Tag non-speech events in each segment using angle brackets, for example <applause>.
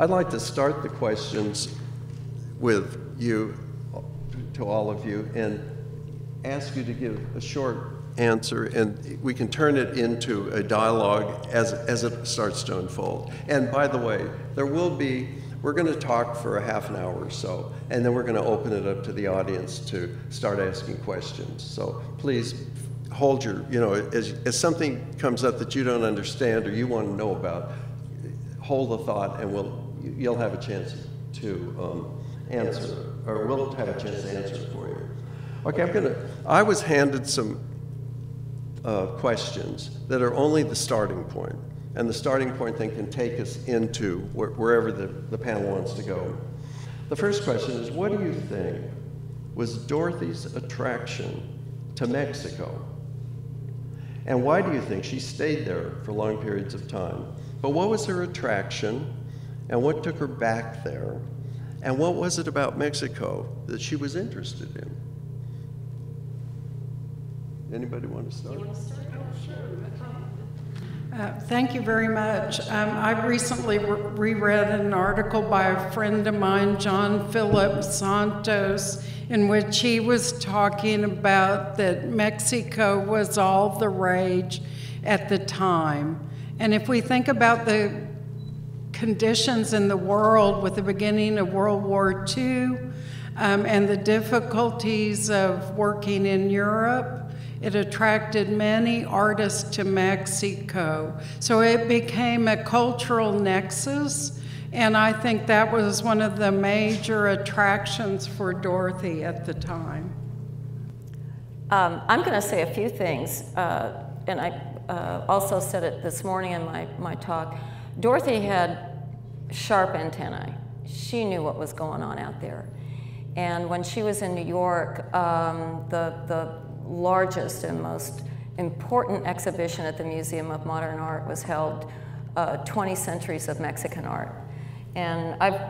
I'd like to start the questions with you, to all of you, and ask you to give a short answer, and we can turn it into a dialogue as, as it starts to unfold. And by the way, there will be, we're going to talk for a half an hour or so, and then we're going to open it up to the audience to start asking questions. So please hold your, you know, as, as something comes up that you don't understand or you want to know about, hold the thought and we'll, you'll have a chance to um, answer, or we'll have a chance to answer for you. Okay, I'm gonna, I was handed some uh, questions that are only the starting point, and the starting point then can take us into wh wherever the, the panel wants to go. The first question is, what do you think was Dorothy's attraction to Mexico? And why do you think she stayed there for long periods of time? But what was her attraction, and what took her back there? And what was it about Mexico that she was interested in? Anybody want to start? Uh, thank you very much. Um, I recently re reread an article by a friend of mine, John Philip Santos, in which he was talking about that Mexico was all the rage at the time. And if we think about the conditions in the world with the beginning of World War II um, and the difficulties of working in Europe, it attracted many artists to Mexico. So it became a cultural nexus, and I think that was one of the major attractions for Dorothy at the time. Um, I'm going to say a few things, uh, and I uh, also said it this morning in my, my talk. Dorothy had sharp antennae. She knew what was going on out there. And when she was in New York, um, the, the largest and most important exhibition at the Museum of Modern Art was held uh, 20 Centuries of Mexican Art. And I've,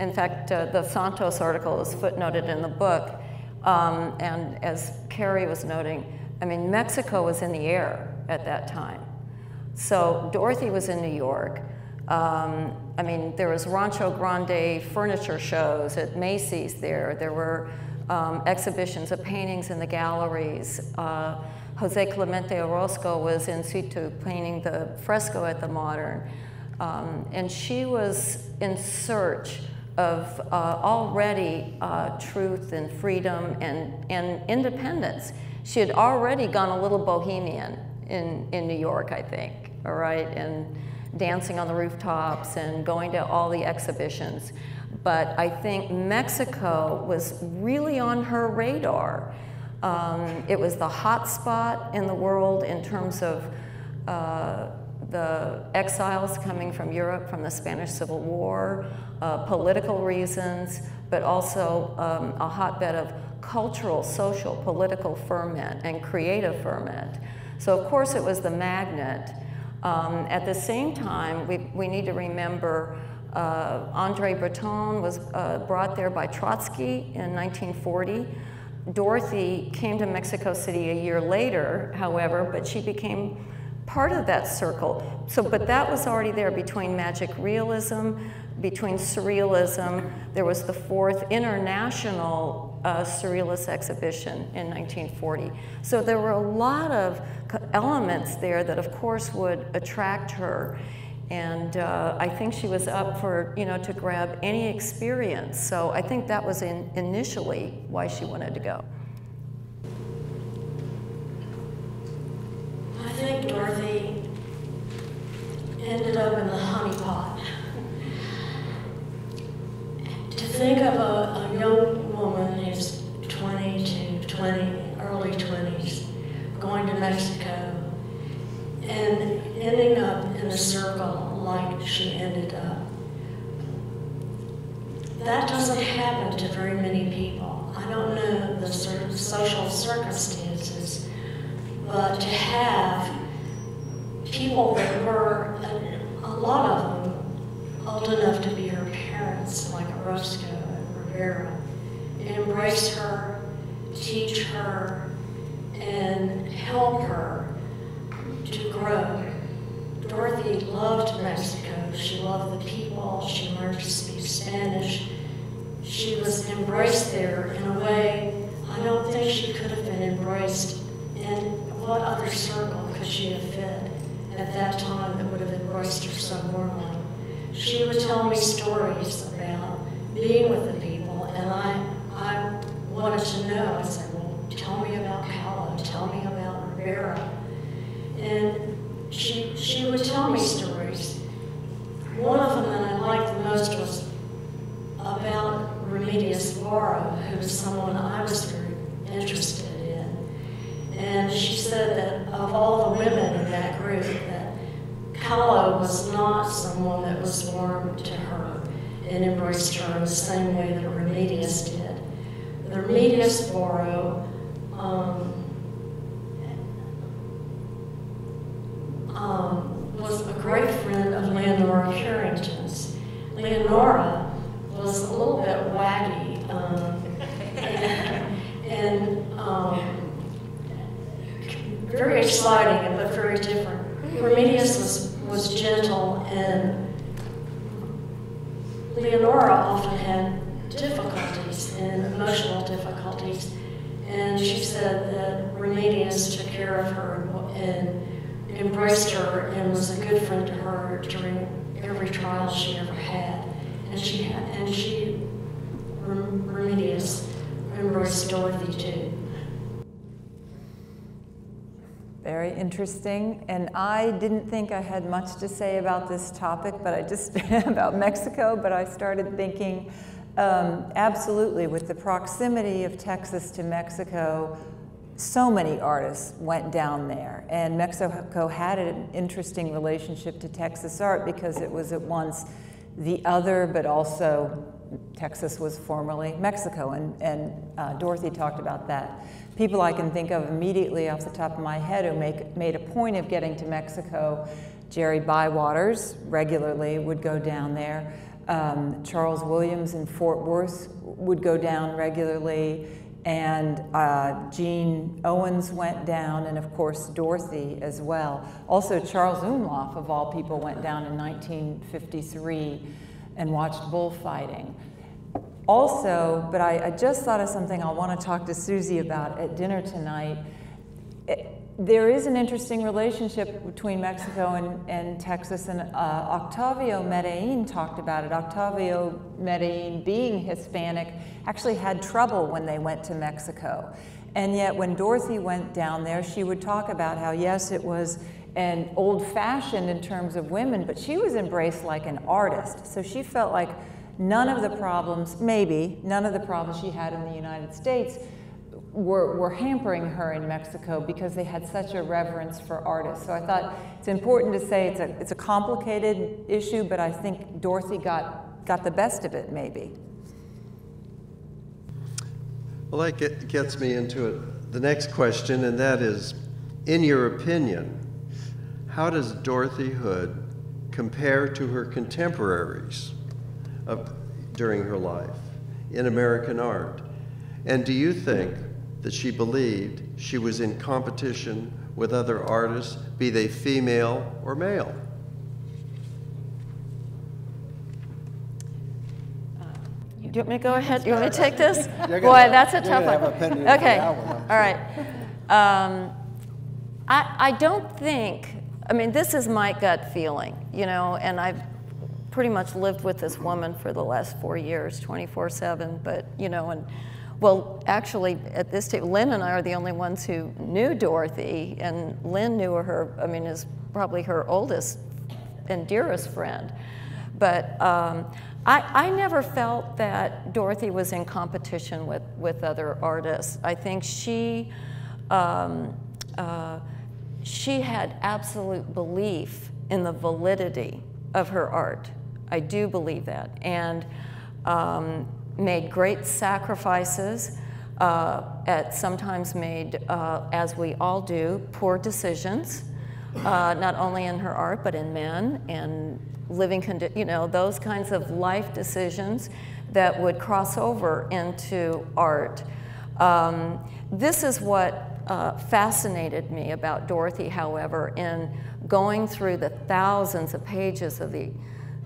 in fact, uh, the Santos article is footnoted in the book. Um, and as Carey was noting, I mean, Mexico was in the air at that time. So Dorothy was in New York. Um, I mean, there was Rancho Grande furniture shows at Macy's there. There were um, exhibitions of paintings in the galleries. Uh, Jose Clemente Orozco was in situ painting the fresco at the Modern. Um, and she was in search of uh, already uh, truth and freedom and, and independence. She had already gone a little bohemian in, in New York, I think, all right, and dancing on the rooftops and going to all the exhibitions but I think Mexico was really on her radar. Um, it was the hot spot in the world in terms of uh, the exiles coming from Europe from the Spanish Civil War, uh, political reasons, but also um, a hotbed of cultural, social, political ferment and creative ferment. So of course it was the magnet. Um, at the same time, we, we need to remember uh, Andre Breton was uh, brought there by Trotsky in 1940. Dorothy came to Mexico City a year later, however, but she became part of that circle. So, but that was already there between magic realism, between surrealism. There was the fourth international uh, surrealist exhibition in 1940. So there were a lot of elements there that, of course, would attract her. And uh, I think she was up for, you know, to grab any experience. So I think that was in, initially why she wanted to go. I think Dorothy ended up in the honeypot. <laughs> to think of a, a young woman who's 20 to 20, early 20s, going to Mexico and ending up in a circle like she ended up. That doesn't happen to very many people. I don't know the social circumstances, but to have people that were, a, a lot of them, old enough to be her parents, like Orozco and Rivera, embrace her, teach her, and help her to grow. Dorothy loved Mexico. She loved the people. She learned to speak Spanish. She was embraced there in a way I don't think she could have been embraced in what other circle could she have fit at that time that would have embraced her so warmly. She would tell me stories about being with the people, and I wanted to know. I said, well, tell me about Kahlo, tell me about Rivera. And she, she would tell me stories. One of them that I liked the most was about Remedios Varo, who was someone I was very interested in. And she said that of all the women in that group, that Kahlo was not someone that was warm to her and embraced her in the same way that Remedios did. The Remedios Varo um, um, was a great friend of Leonora Carrington's. Leonora was a little bit wacky um, and, and um, very exciting, but very different. Remedios was, was gentle, and Leonora often had difficulties and emotional difficulties. And she said that Remedios took care of her and embraced her and was a good friend to her during every trial she ever had. And she had, and she, Remedios, Dorothy too. Very interesting. And I didn't think I had much to say about this topic, but I just, <laughs> about Mexico, but I started thinking, um, absolutely, with the proximity of Texas to Mexico, so many artists went down there. And Mexico had an interesting relationship to Texas art because it was at once the other, but also Texas was formerly Mexico. And, and uh, Dorothy talked about that. People I can think of immediately off the top of my head who make, made a point of getting to Mexico, Jerry Bywaters regularly would go down there. Um, Charles Williams in Fort Worth would go down regularly and uh, Jean Owens went down, and of course Dorothy as well. Also, Charles Umlauf, of all people, went down in 1953 and watched bullfighting. Also, but I, I just thought of something I want to talk to Susie about at dinner tonight. It, there is an interesting relationship between Mexico and, and Texas, and uh, Octavio Medellin talked about it. Octavio Medellin, being Hispanic, actually had trouble when they went to Mexico. And yet, when Dorothy went down there, she would talk about how, yes, it was an old fashioned in terms of women, but she was embraced like an artist. So she felt like none of the problems, maybe, none of the problems she had in the United States were, were hampering her in Mexico because they had such a reverence for artists. So I thought it's important to say it's a, it's a complicated issue, but I think Dorothy got, got the best of it, maybe. Well, that gets me into it, the next question, and that is in your opinion, how does Dorothy Hood compare to her contemporaries of, during her life in American art? And do you think that she believed she was in competition with other artists, be they female or male. Do you want me to go ahead? You want me to take this? <laughs> You're Boy, that's a you're tough one. have a pen Okay, that one, I'm all right. Um, I, I don't think, I mean, this is my gut feeling, you know, and I've pretty much lived with this woman for the last four years, 24 7, but, you know, and well, actually, at this time, Lynn and I are the only ones who knew Dorothy, and Lynn knew her, I mean, is probably her oldest and dearest friend. But um, I, I never felt that Dorothy was in competition with, with other artists. I think she, um, uh, she had absolute belief in the validity of her art. I do believe that. And um, made great sacrifices, uh, at sometimes made, uh, as we all do, poor decisions, uh, not only in her art, but in men and living, condi- you know, those kinds of life decisions that would cross over into art. Um, this is what uh, fascinated me about Dorothy, however, in going through the thousands of pages of the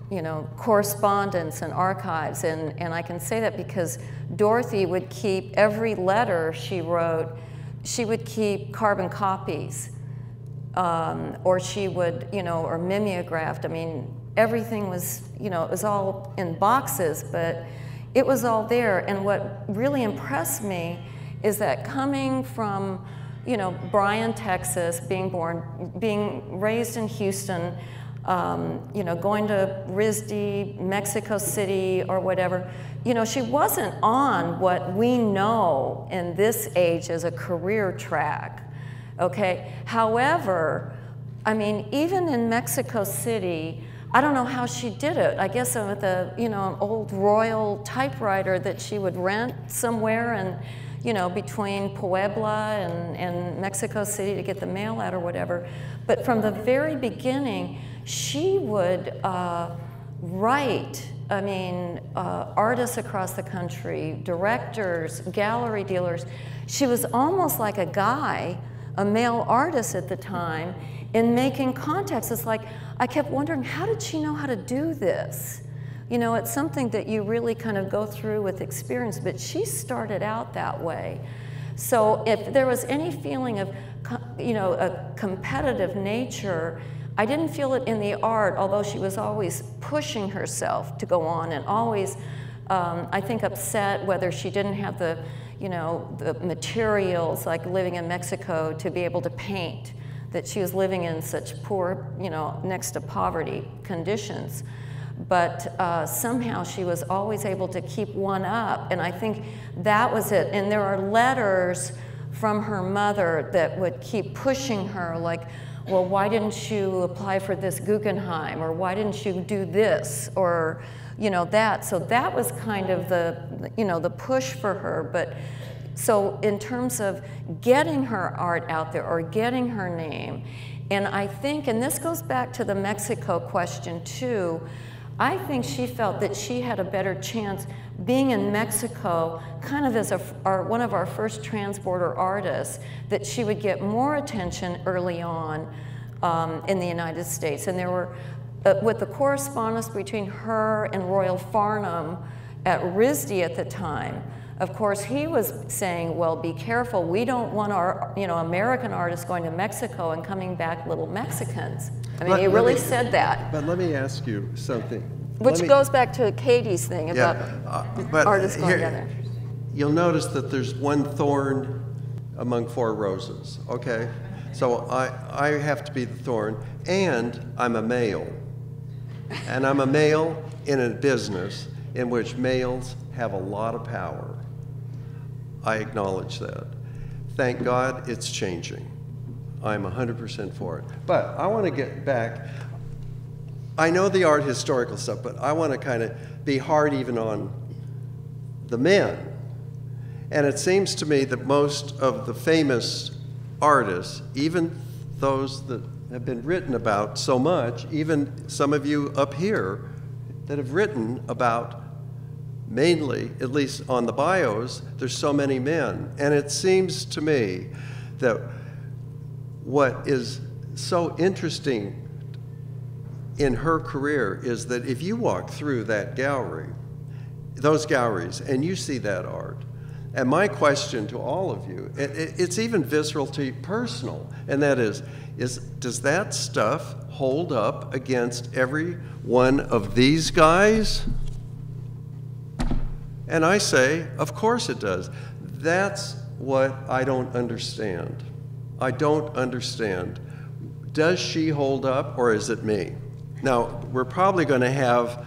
you know, correspondence and archives. And, and I can say that because Dorothy would keep every letter she wrote, she would keep carbon copies. Um, or she would, you know, or mimeographed. I mean, everything was, you know, it was all in boxes, but it was all there. And what really impressed me is that coming from, you know, Bryan, Texas, being born, being raised in Houston, um, you know, going to RISD, Mexico City, or whatever, you know, she wasn't on what we know in this age as a career track, okay? However, I mean, even in Mexico City, I don't know how she did it. I guess with a, you know, an old royal typewriter that she would rent somewhere and, you know, between Puebla and, and Mexico City to get the mail out or whatever. But from the very beginning, she would uh, write, I mean, uh, artists across the country, directors, gallery dealers. She was almost like a guy, a male artist at the time, in making contacts. It's like, I kept wondering, how did she know how to do this? You know, it's something that you really kind of go through with experience, but she started out that way. So if there was any feeling of, you know, a competitive nature, I didn't feel it in the art, although she was always pushing herself to go on and always, um, I think, upset whether she didn't have the, you know, the materials like living in Mexico to be able to paint, that she was living in such poor, you know, next to poverty conditions. But uh, somehow she was always able to keep one up, and I think that was it. And there are letters from her mother that would keep pushing her, like, well, why didn't you apply for this Guggenheim? Or why didn't you do this? Or, you know, that. So that was kind of the, you know, the push for her. But so in terms of getting her art out there or getting her name, and I think, and this goes back to the Mexico question too, I think she felt that she had a better chance being in Mexico, kind of as a, our, one of our first transborder artists, that she would get more attention early on um, in the United States. And there were, uh, with the correspondence between her and Royal Farnum at RISD at the time, of course, he was saying, well, be careful. We don't want our, you know, American artists going to Mexico and coming back little Mexicans. I mean, Let- he really me- said that. But let me ask you something. Which me- goes back to Katie's thing Yeah, about uh, but artists going here- together. You'll notice that there's one thorn among four roses, okay? So I, I have to be the thorn, and I'm a male. And I'm a male in a business in which males have a lot of power. I acknowledge that. Thank God it's changing. I'm 100% for it. But I want to get back. I know the art historical stuff, but I want to kind of be hard even on the men. And it seems to me that most of the famous artists, even those that have been written about so much, even some of you up here that have written about mainly, at least on the bios, there's so many men. And it seems to me that what is so interesting in her career is that if you walk through that gallery, those galleries, and you see that art, and my question to all of you, it, it- it's even visceral to personal, and that is, is does that stuff hold up against every one of these guys? And I say, of course it does. That's what I don't understand. I don't understand. Does she hold up or is it me? Now, we're probably going to have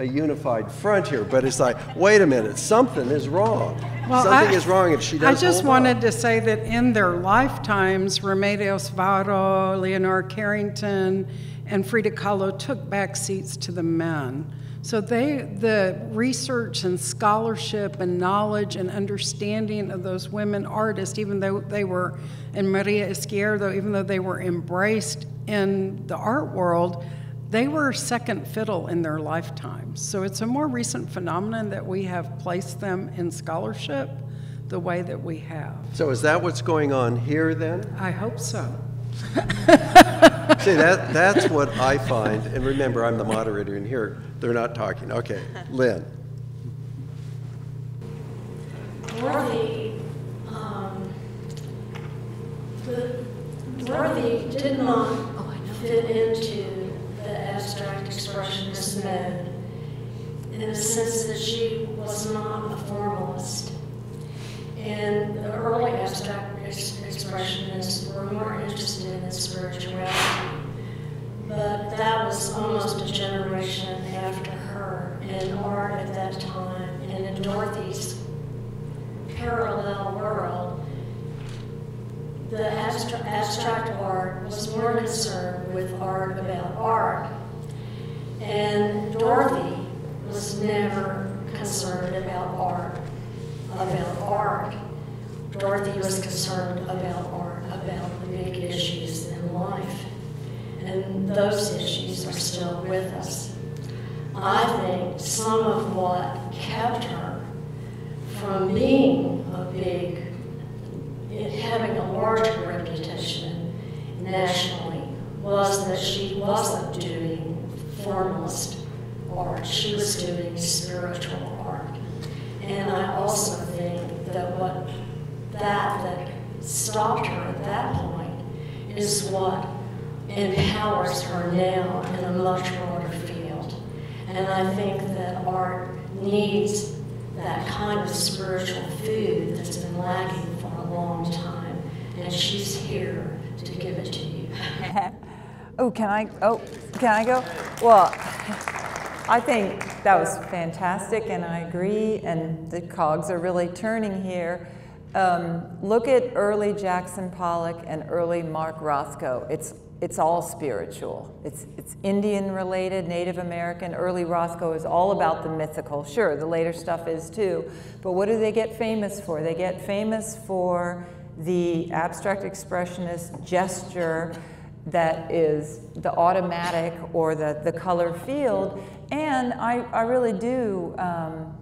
a unified front here, but it's like, wait a minute, something is wrong. Well, something I- is wrong if she doesn't. I just wanted up. to say that in their lifetimes, Remedios Varo, Leonora Carrington, and Frida Kahlo took back seats to the men. So they, the research and scholarship and knowledge and understanding of those women artists, even though they were, and Maria Izquierdo, even though they were embraced in the art world, they were second fiddle in their lifetimes. So it's a more recent phenomenon that we have placed them in scholarship the way that we have. So is that what's going on here then? I hope so. <laughs> See, that, that's what I find, and remember, I'm the moderator in here, they're not talking. Okay, Lynn. Worthy, um, the, Dorothy did not fit into the abstract expressionist mode in the sense that she was not a formalist. In the early abstract ex- expressionists were more interested in spirituality. But that was almost a generation after her, in art at that time, and in Dorothy's parallel world, the abstra- abstract art was more concerned with art about art. And Dorothy was never concerned about art, about art. Dorothy was concerned about about the big issues in life. And those issues are still with us. I think some of what kept her from being a big, having a larger reputation nationally was that she wasn't doing formalist art. She was doing spiritual art. And I also think that what that that stopped her at that point is what empowers her now in a much broader field. And I think that art needs that kind of spiritual food that's been lacking for a long time. And she's here to give it to you. <laughs> Oh, can I, oh, can I go? Well, I think that was fantastic, and I agree, and the cogs are really turning here. Um, look at early Jackson Pollock and early Mark Rothko. It's, it's all spiritual. It's, it's Indian related, Native American. Early Rothko is all about the mythical. Sure, the later stuff is too. But what do they get famous for? They get famous for the abstract expressionist gesture that is the automatic or the, the color field. And I, I really do, um,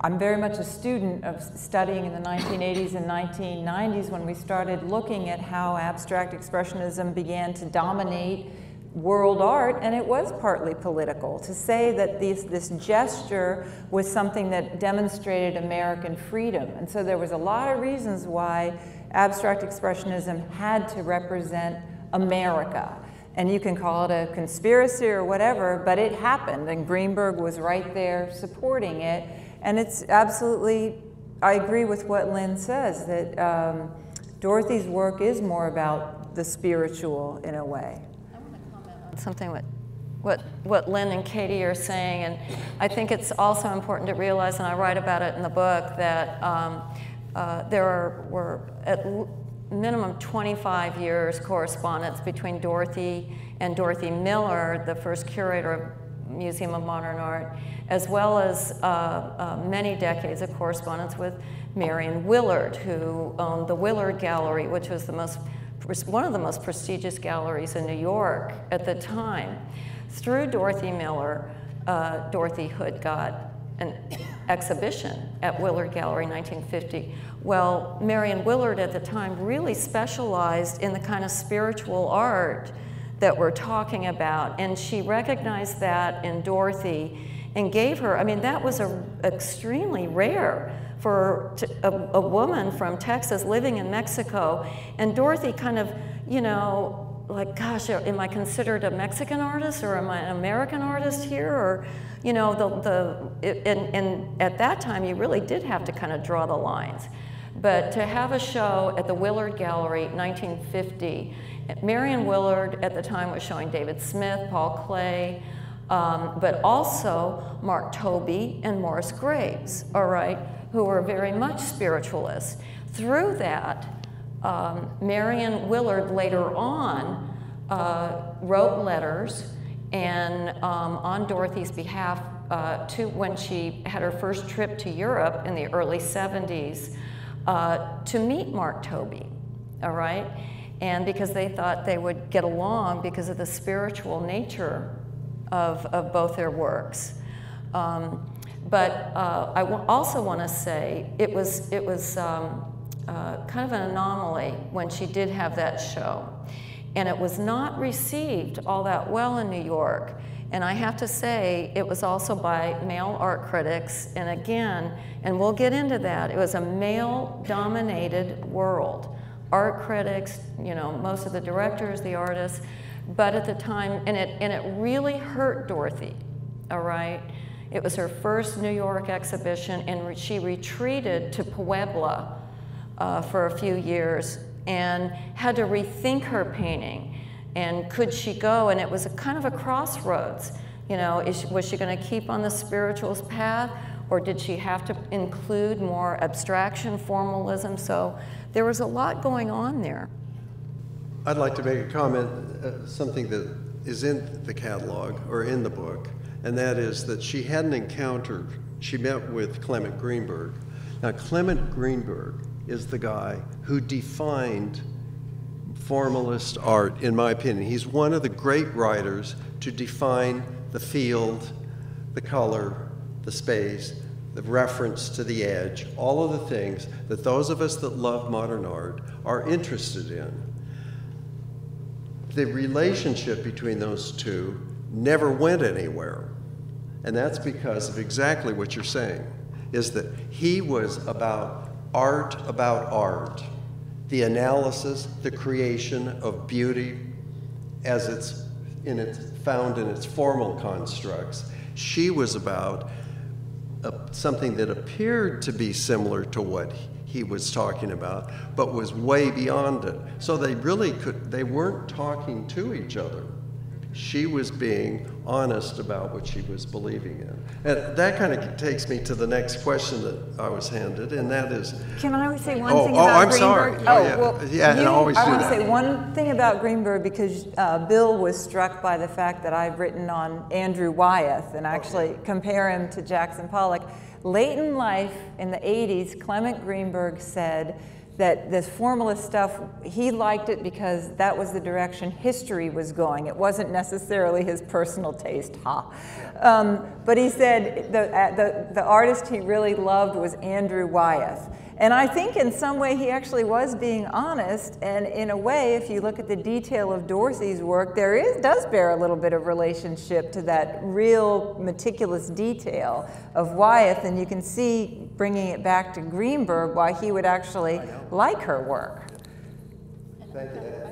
I'm very much a student of studying in the 1980s and 1990s when we started looking at how abstract expressionism began to dominate world art, and it was partly political. To say that this, this gesture was something that demonstrated American freedom. And so there was a lot of reasons why abstract expressionism had to represent America. And you can call it a conspiracy or whatever, but it happened, and Greenberg was right there supporting it. And it's absolutely, I agree with what Lynn says, that um, Dorothy's work is more about the spiritual in a way. I want to comment on something what, what, what Lynn and Katie are saying, and I think it's also important to realize, and I write about it in the book, that um, uh, there are, were at minimum 25 years correspondence between Dorothy and Dorothy Miller, the first curator of Museum of Modern Art, as well as uh, uh, many decades of correspondence with Marian Willard, who owned the Willard Gallery, which was the most, one of the most prestigious galleries in New York at the time. Through Dorothy Miller, uh, Dorothy Hood got an exhibition at Willard Gallery in 1950. Well, Marian Willard at the time really specialized in the kind of spiritual art that we're talking about, and she recognized that in Dorothy and gave her, I mean, that was a, extremely rare for a, a woman from Texas living in Mexico. And Dorothy kind of, you know, like, gosh, am I considered a Mexican artist or am I an American artist here? Or, you know, the, the and, and at that time, you really did have to kind of draw the lines. But to have a show at the Willard Gallery, 1950, Marian Willard at the time was showing David Smith, Paul Klee, um, but also Mark Tobey and Morris Graves, all right, who were very much spiritualists. Through that, um, Marian Willard later on uh, wrote letters and um, on Dorothy's behalf uh, to when she had her first trip to Europe in the early 70s uh, to meet Mark Tobey, all right? And because they thought they would get along because of the spiritual nature of, of both their works. Um, but uh, I also want to say it was, it was um, uh, kind of an anomaly when she did have that show. And it was not received all that well in New York. And I have to say, it was also by male art critics. And again, and we'll get into that, it was a male dominated world. Art critics, you know, most of the directors, the artists, but at the time, and it, and it really hurt Dorothy, all right? It was her first New York exhibition, and she retreated to Puebla uh, for a few years and had to rethink her painting. And could she go? And it was a kind of a crossroads. You know, is, was she going to keep on the spirituals path, or did she have to include more abstraction, formalism? So there was a lot going on there. I'd like to make a comment, uh, something that is in the catalog or in the book, and that is that she had an encounter. She met with Clement Greenberg. Now, Clement Greenberg is the guy who defined formalist art, in my opinion. He's one of the great writers to define the field, the color, the space, the reference to the edge, all of the things that those of us that love modern art are interested in. The relationship between those two never went anywhere. And that's because of exactly what you're saying, is that he was about art about art, the analysis, the creation of beauty as it's in its found in its formal constructs. She was about a, something that appeared to be similar to what he was talking about, but was way beyond it. So they really could, they weren't talking to each other. She was being honest about what she was believing in. And that kind of takes me to the next question that I was handed, and that is Can I say one Oh, thing oh, about I'm sorry. Greenberg? Oh, yeah. well, Yeah, and I always I do want to say one thing about Greenberg because uh, Bill was struck by the fact that I've written on Andrew Wyeth and actually compare him to Jackson Pollock. Late in life, in the 80s, Clement Greenberg said that this formalist stuff, he liked it because that was the direction history was going. It wasn't necessarily his personal taste, ha. Um, but he said the, uh, the, the artist he really loved was Andrew Wyeth. And I think in some way he actually was being honest. And in a way, if you look at the detail of Dorothy's work, there is, does bear a little bit of relationship to that real meticulous detail of Wyeth. And you can see, bringing it back to Greenberg, why he would actually like her work. Thank you.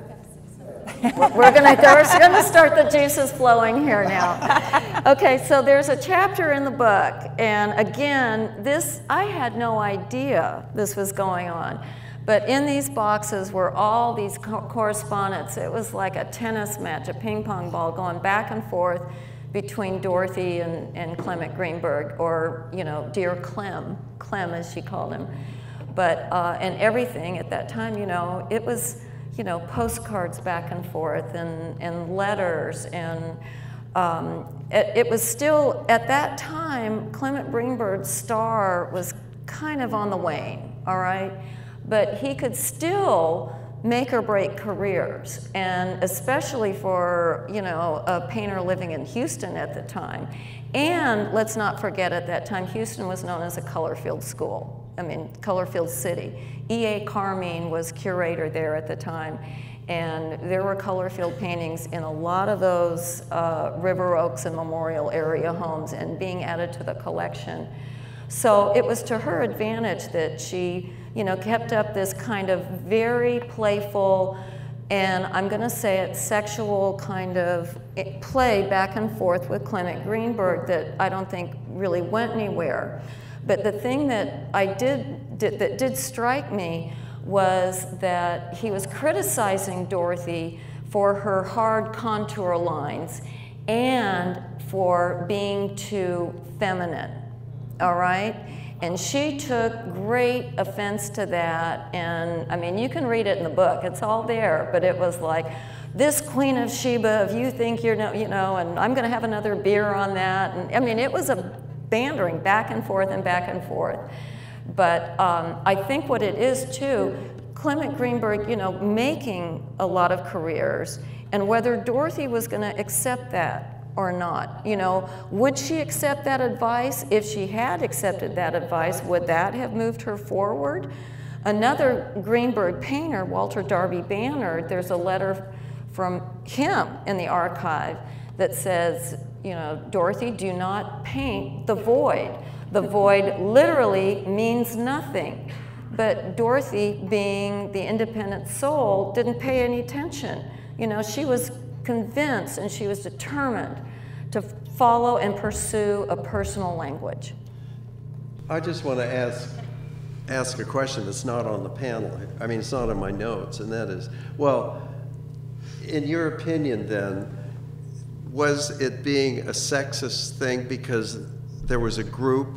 We're gonna, we're gonna start the juices flowing here now. Okay, so there's a chapter in the book, and again, this, I had no idea this was going on. But in these boxes were all these co- correspondence. It was like a tennis match, a ping pong ball going back and forth between Dorothy and, and Clement Greenberg, or, you know, dear Clem, Clem as she called him. But, uh, and everything at that time, you know, it was, you know, postcards back and forth and, and letters and um, it, it was still, at that time, Clement Greenberg's star was kind of on the wane, all right? But he could still make or break careers, and especially for, you know, a painter living in Houston at the time. And let's not forget at that time, Houston was known as a color field school. I mean, Colorfield city. E.A. Carmean was curator there at the time. And there were color field paintings in a lot of those uh, River Oaks and Memorial area homes and being added to the collection. So it was to her advantage that she, you know, kept up this kind of very playful, and I'm going to say it, sexual kind of eh, play back and forth with Clement Greenberg that I don't think really went anywhere. But the thing that I did, did that did strike me was that he was criticizing Dorothy for her hard contour lines and for being too feminine. All right? And she took great offense to that. And I mean, you can read it in the book, it's all there, but it was like, this Queen of Sheba, if you think you're, no, you know, and I'm going to have another beer on that. And I mean, it was a bandering back and forth and back and forth. But um, I think what it is too, Clement Greenberg, you know, making a lot of careers, and whether Dorothy was going to accept that or not. You know, would she accept that advice? If she had accepted that advice, would that have moved her forward? Another Greenberg painter, Walter Darby Bannard, there's a letter from him in the archive that says, you know, Dorothy, do not paint the void. The void literally means nothing. But Dorothy, being the independent soul, didn't pay any attention. You know, she was convinced and she was determined to follow and pursue a personal language. I just want to ask, ask a question that's not on the panel. I mean, it's not in my notes, and that is, well, in your opinion then, was it being a sexist thing because there was a group,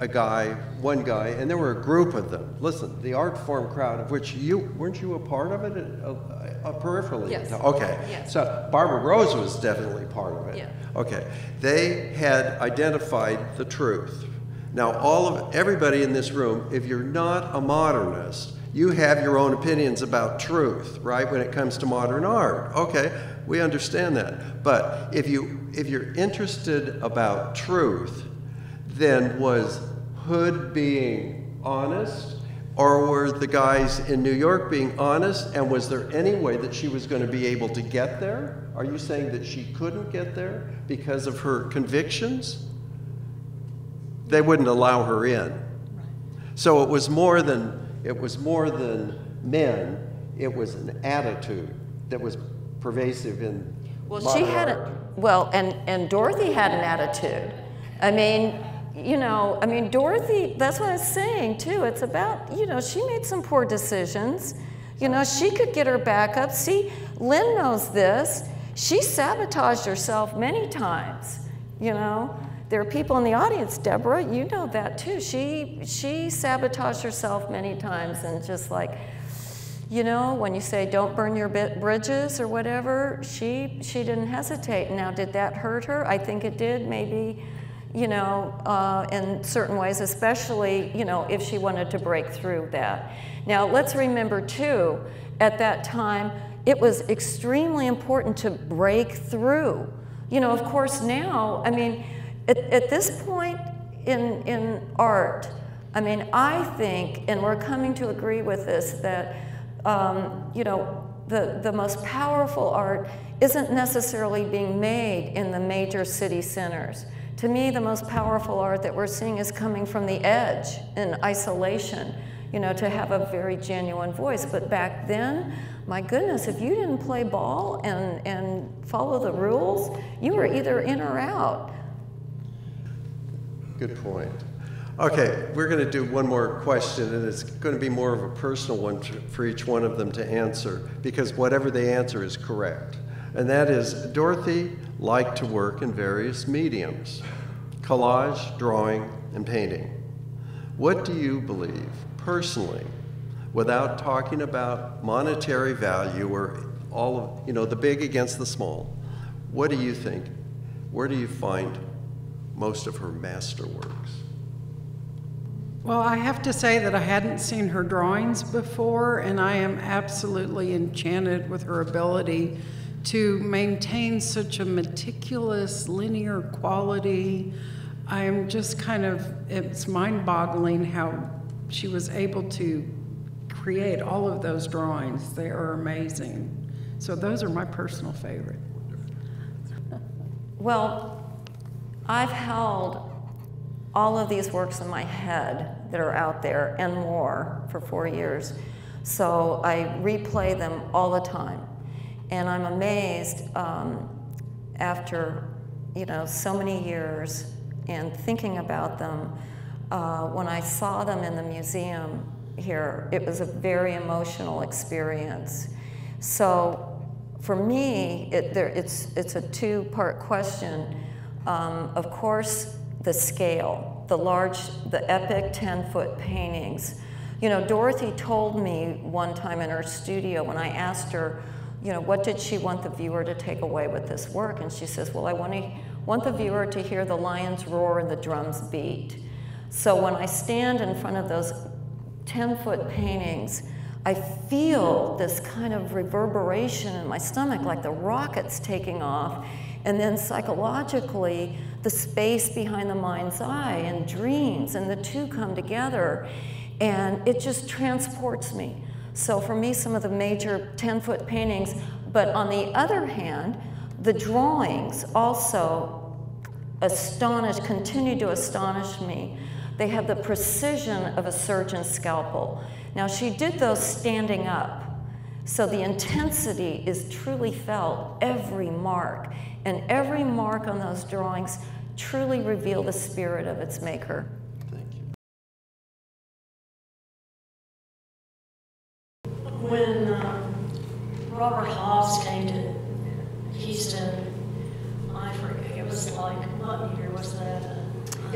a guy, one guy, and there were a group of them. Listen, the Artforum crowd, of which you, weren't you a part of it, uh, uh, peripherally? Yes. Okay. Yes. So Barbara Rose was definitely part of it. Yeah. Okay. They had identified the truth. Now, all of everybody in this room, if you're not a modernist, you have your own opinions about truth, right? When it comes to modern art. Okay, we understand that. But if you if you're interested about truth, then was Hood being honest? Or were the guys in New York being honest? And was there any way that she was going to be able to get there? Are you saying that she couldn't get there because of her convictions? They wouldn't allow her in. So it was more than it was more than men. It was an attitude that was pervasive in. Well, she had art. a, well, and, and Dorothy had an attitude. I mean, you know, I mean, Dorothy, that's what I was saying too. It's about, you know, she made some poor decisions. You know, she could get her back up. See, Lynn knows this. She sabotaged herself many times, you know. There are people in the audience, Deborah, you know that too. She, she sabotaged herself many times and just like, you know, when you say don't burn your bridges or whatever, she she didn't hesitate. Now, did that hurt her? I think it did. Maybe, you know, uh, in certain ways, especially you know if she wanted to break through that. Now, let's remember too, at that time, it was extremely important to break through. You know, of course, now, I mean, at, at this point in in art, I mean, I think, and we're coming to agree with this that um, you know, the, the most powerful art isn't necessarily being made in the major city centers. To me, the most powerful art that we're seeing is coming from the edge in isolation, you know, to have a very genuine voice. But back then, my goodness, if you didn't play ball and, and follow the rules, you were either in or out. Good point. Okay, we're going to do one more question, and it's going to be more of a personal one for each one of them to answer, because whatever they answer is correct. And that is Dorothy liked to work in various mediums collage, drawing, and painting. What do you believe, personally, without talking about monetary value or all of, you know, the big against the small, what do you think? Where do you find most of her masterworks? Well, I have to say that I hadn't seen her drawings before, and I am absolutely enchanted with her ability to maintain such a meticulous linear quality. I am just kind of, it's mind boggling how she was able to create all of those drawings. They are amazing. So, those are my personal favorite. Well, I've held all of these works in my head that are out there and more for four years. So I replay them all the time. And I'm amazed um, after, you know, so many years and thinking about them. Uh, when I saw them in the museum here, it was a very emotional experience. So for me, it, there, it's, it's a two-part question. Um, of course, the scale, the large, the epic 10-foot paintings. You know, Dorothy told me one time in her studio when I asked her, you know, what did she want the viewer to take away with this work? And she says, well, I want, to, want the viewer to hear the lions roar and the drums beat. So when I stand in front of those 10-foot paintings, I feel this kind of reverberation in my stomach, like the rockets taking off. And then psychologically, the space behind the mind's eye and dreams, and the two come together. And it just transports me. So for me, some of the major 10 foot paintings But on the other hand, the drawings also astonish, continue to astonish me. They have the precision of a surgeon's scalpel. Now, she did those standing up, so the intensity is truly felt every mark, and every mark on those drawings truly reveal the spirit of its maker. Thank you. When um, Robert Hobbs came to Houston, I forget, it was like, what year was that?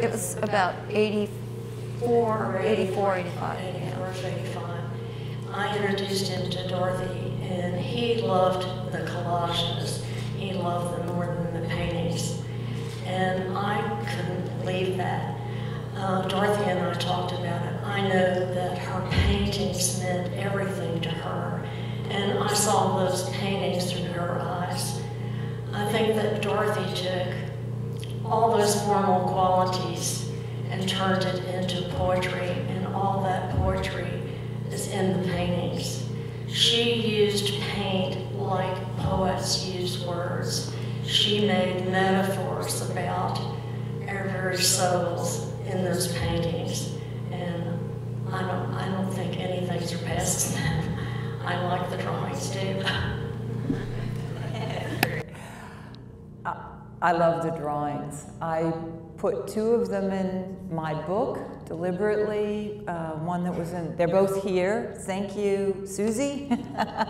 It was about 84, 84, 85. 84, 85. I introduced him to Dorothy, and he loved the collages. He loved them more than the paintings. And I couldn't believe that. Uh, Dorothy and I talked about it. I know that her paintings meant everything to her, and I saw those paintings through her eyes. I think that Dorothy took all those formal qualities and turned it into poetry, and all that poetry in the paintings. She used paint like poets use words. She made metaphors about our souls in those paintings, and I don't, I don't think anything surpasses them. I like the drawings too. I love the drawings. I put two of them in my book deliberately. Uh, one that was in, they're both here. Thank you, Susie.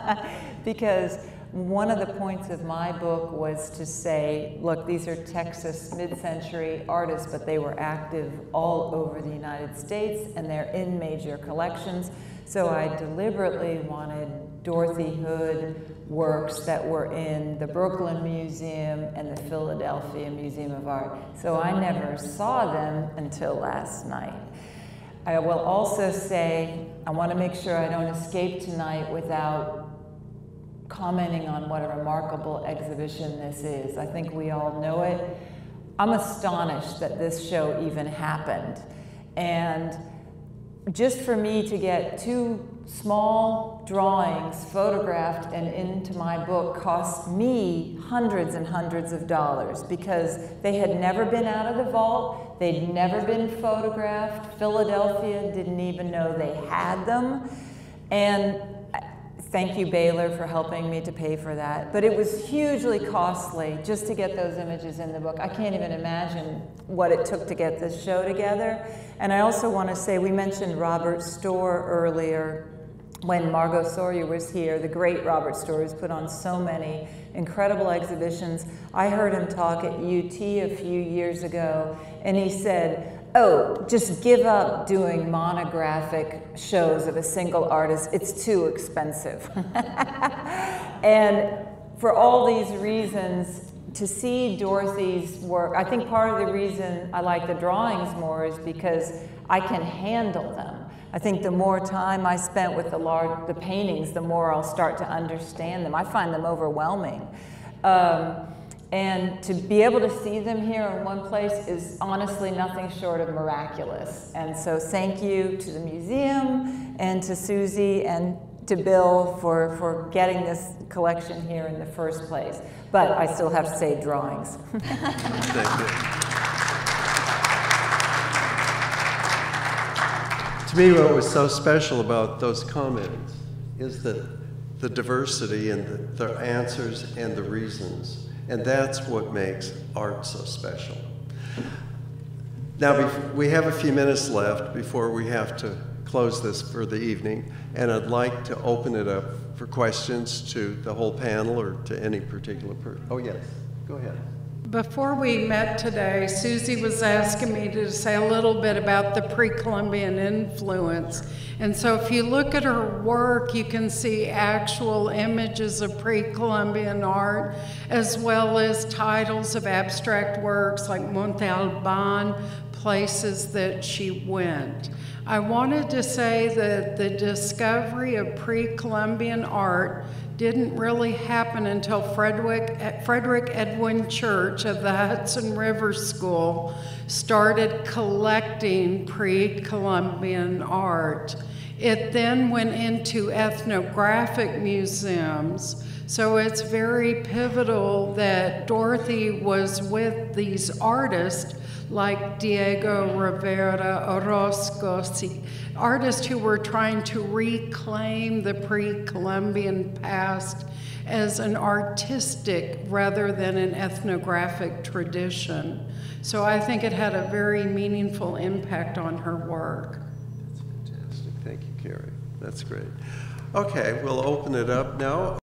<laughs> because one of the points of my book was to say, look, these are Texas mid century artists, but they were active all over the United States and they're in major collections. So I deliberately wanted Dorothy Hood works that were in the Brooklyn Museum and the Philadelphia Museum of Art. So I never saw them until last night. I will also say, I want to make sure I don't escape tonight without commenting on what a remarkable exhibition this is. I think we all know it. I'm astonished that this show even happened. And just for me to get two small drawings photographed and into my book cost me hundreds and hundreds of dollars because they had never been out of the vault, they'd never been photographed. Philadelphia didn't even know they had them. And thank you, Baylor, for helping me to pay for that. But it was hugely costly just to get those images in the book. I can't even imagine what it took to get this show together. And I also want to say, we mentioned Robert Storr earlier when Margo Sawyer was here, the great Robert Storr has put on so many incredible exhibitions. I heard him talk at UT a few years ago, and he said, oh, just give up doing monographic shows of a single artist. It's too expensive. <laughs> and for all these reasons, to see Dorothy's work, I think part of the reason I like the drawings more is because I can handle them. I think the more time I spent with the, large, the paintings, the more I'll start to understand them. I find them overwhelming. Um, and to be able to see them here in one place is honestly nothing short of miraculous. And so thank you to the museum and to Susie and to Bill for, for getting this collection here in the first place. But I still have to say drawings. <laughs> Thank you. To me, what was so special about those comments is that the diversity and the, the answers and the reasons. And that's what makes art so special. Now, we have a few minutes left before we have to close this for the evening, and I'd like to open it up for questions to the whole panel or to any particular person. Oh, yes, go ahead. Before we met today, Susie was asking me to say a little bit about the pre Columbian influence. And so, if you look at her work, you can see actual images of pre Columbian art, as well as titles of abstract works like Monte Alban, places that she went. I wanted to say that the discovery of pre Columbian art didn't really happen until Frederick, Frederick Edwin Church of the Hudson River School started collecting pre Columbian art. It then went into ethnographic museums So it's very pivotal that Dorothy was with these artists like Diego Rivera, Orozco, artists who were trying to reclaim the pre Columbian past as an artistic rather than an ethnographic tradition. So I think it had a very meaningful impact on her work. That's fantastic. Thank you, Carey. That's great. Okay, we'll open it up now.